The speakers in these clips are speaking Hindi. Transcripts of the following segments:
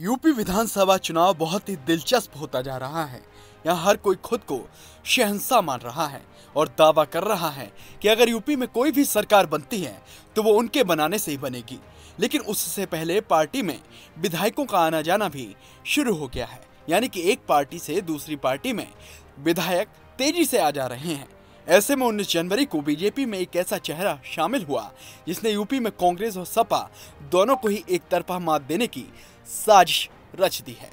यूपी विधानसभा चुनाव बहुत ही दिलचस्प होता जा रहा है। यहाँ हर कोई खुद को शहंशाह मान रहा है और दावा कर रहा है कि अगर यूपी में कोई भी सरकार बनती है तो वो उनके बनाने से ही बनेगी। लेकिन उससे पहले पार्टी में विधायकों का आना जाना भी शुरू हो गया है। यानी कि एक पार्टी से दूसरी पार्टी में विधायक तेज़ी से आ जा रहे हैं। ऐसे में 19 जनवरी को बीजेपी में एक ऐसा चेहरा शामिल हुआ, जिसने यूपी में कांग्रेस और सपा दोनों को ही एक तरफा मात देने की साजिश रच दी है।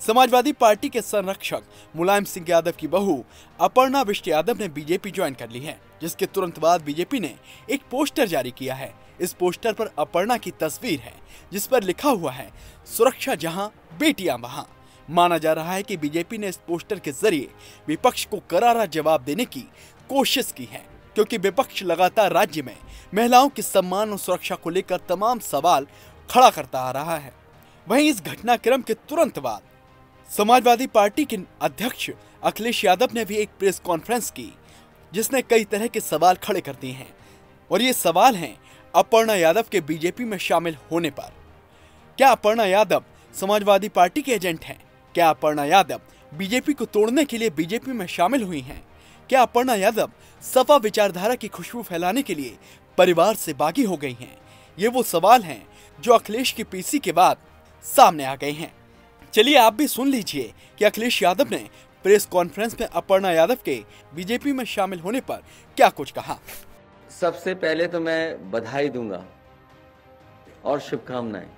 समाजवादी पार्टी के संरक्षक मुलायम सिंह यादव की बहू अपर्णा बिष्ट यादव ने बीजेपी ज्वाइन कर ली है, जिसके तुरंत बाद बीजेपी ने एक पोस्टर जारी किया है। इस पोस्टर पर अपर्णा की तस्वीर है, जिस पर लिखा हुआ है, सुरक्षा जहाँ, बेटियाँ वहाँ। माना जा रहा है कि बीजेपी ने इस पोस्टर के ज़रिए विपक्ष को करारा जवाब देने की कोशिश की है, क्योंकि विपक्ष लगातार राज्य में महिलाओं के सम्मान और सुरक्षा को लेकर तमाम सवाल खड़ा करता आ रहा है। वहीं इस घटनाक्रम के तुरंत बाद समाजवादी पार्टी के अध्यक्ष अखिलेश यादव ने भी एक प्रेस कॉन्फ्रेंस की, जिसने कई तरह के सवाल खड़े कर दिए हैं। और ये सवाल हैं अपर्णा यादव के बीजेपी में शामिल होने पर। क्या अपर्णा यादव समाजवादी पार्टी के एजेंट हैं? क्या अपर्णा यादव बीजेपी को तोड़ने के लिए बीजेपी में शामिल हुई हैं? क्या अपर्णा यादव सपा विचारधारा की खुशबू फैलाने के लिए परिवार से बागी हो गई हैं? ये वो सवाल हैं जो अखिलेश की पीसी के बाद सामने आ गए हैं। चलिए आप भी सुन लीजिए कि अखिलेश यादव ने प्रेस कॉन्फ्रेंस में अपर्णा यादव के बीजेपी में शामिल होने पर क्या कुछ कहा? सबसे पहले तो मैं बधाई दूँगा और शुभकामनाएँ।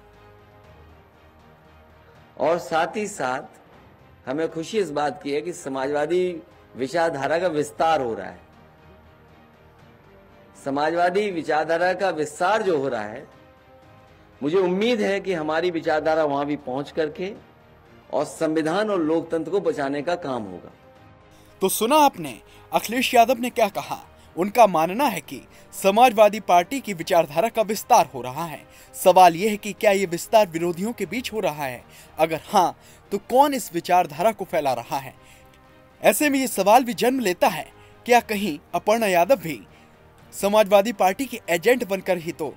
और साथ ही साथ हमें खुशी इस बात की है कि समाजवादी विचारधारा का विस्तार हो रहा है। समाजवादी विचारधारा का विस्तार जो हो रहा है, मुझे उम्मीद है कि हमारी विचारधारा वहाँ भी पहुँच करके और संविधान और लोकतंत्र को बचाने का काम होगा। तो सुना आपने, अखिलेश यादव ने क्या कहा? उनका मानना है कि समाजवादी पार्टी की विचारधारा का विस्तार हो रहा है। सवाल यह है कि क्या ये विस्तार विरोधियों के बीच हो रहा है? अगर हाँ तो कौन इस विचारधारा को फैला रहा है? ऐसे में ये सवाल भी जन्म लेता है, क्या कहीं अपर्णा यादव भी समाजवादी पार्टी के एजेंट बनकर ही तो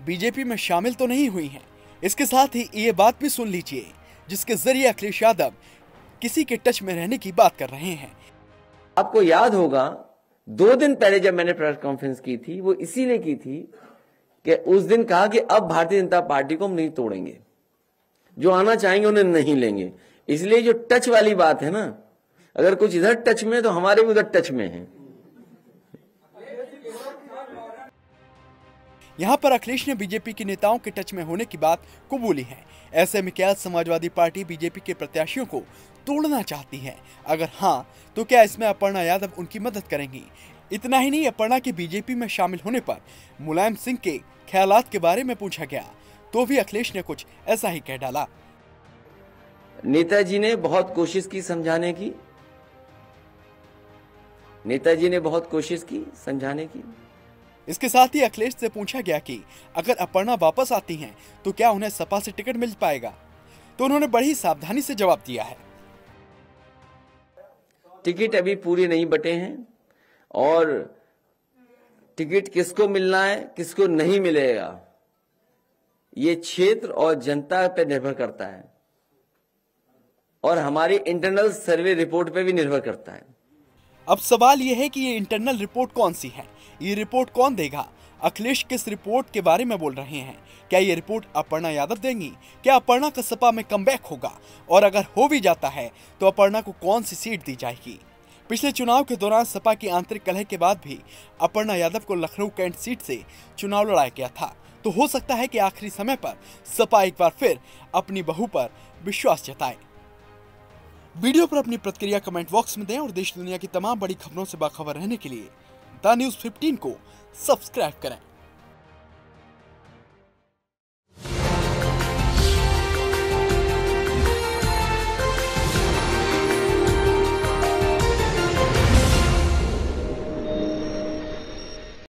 बीजेपी में शामिल तो नहीं हुई हैं। इसके साथ ही ये बात भी सुन लीजिए, जिसके ज़रिए अखिलेश यादव किसी के टच में रहने की बात कर रहे हैं। आपको याद होगा, दो दिन पहले जब मैंने प्रेस कॉन्फ्रेंस की थी, वो इसीलिए की थी कि उस दिन कहा कि अब भारतीय जनता पार्टी को हम नहीं तोड़ेंगे। जो आना चाहेंगे उन्हें नहीं लेंगे। इसलिए जो टच वाली बात है ना अगर कुछ इधर टच में तो हमारे भी उधर टच में है। यहाँ पर अखिलेश ने बीजेपी के नेताओं के टच में होने की बात कबूली है। ऐसे में क्या समाजवादी पार्टी बीजेपी के प्रत्याशियों को तोड़ना चाहती है? अगर हाँ तो क्या इसमें अपर्णा यादव उनकी मदद करेंगी? इतना ही नहीं अपर्णा के बीजेपी में शामिल होने पर मुलायम सिंह के ख्यालात के बारे में पूछा गया। तो भी अखिलेश ने कुछ ऐसा ही कह डाला। नेताजी ने बहुत कोशिश की समझाने की। नेताजी ने बहुत कोशिश की समझाने की। इसके साथ ही अखिलेश से पूछा गया कि अगर अपर्णा वापस आती हैं तो क्या उन्हें सपा से टिकट मिल पाएगा? तो उन्होंने बड़ी सावधानी से जवाब दिया है। टिकट अभी पूरे नहीं बटे हैं और टिकट किसको मिलना है किसको नहीं मिलेगा ये क्षेत्र और जनता पे निर्भर करता है। और हमारी इंटरनल सर्वे रिपोर्ट पे भी निर्भर करता है। अब सवाल यह है कि ये इंटरनल रिपोर्ट कौन सी है? ये रिपोर्ट कौन देगा? अखिलेश किस रिपोर्ट के बारे में बोल रहे हैं? क्या ये रिपोर्ट अपर्णा यादव देंगी? क्या अपर्णा का सपा में कम होगा? और अगर हो भी जाता है तो अपर्णा को कौन सी सीट दी जाएगी? पिछले चुनाव के दौरान सपा की आंतरिक कलह के बाद भी अपर्णा यादव को लखनऊ कैंट सीट से चुनाव लड़ाया गया था। तो हो सकता है कि आखिरी समय पर सपा एक बार फिर अपनी बहू पर विश्वास जताए। वीडियो पर अपनी प्रतिक्रिया कमेंट बॉक्स में दें और देश दुनिया की तमाम बड़ी खबरों से बाखबर रहने के लिए द न्यूज़ 15 को सब्सक्राइब करें।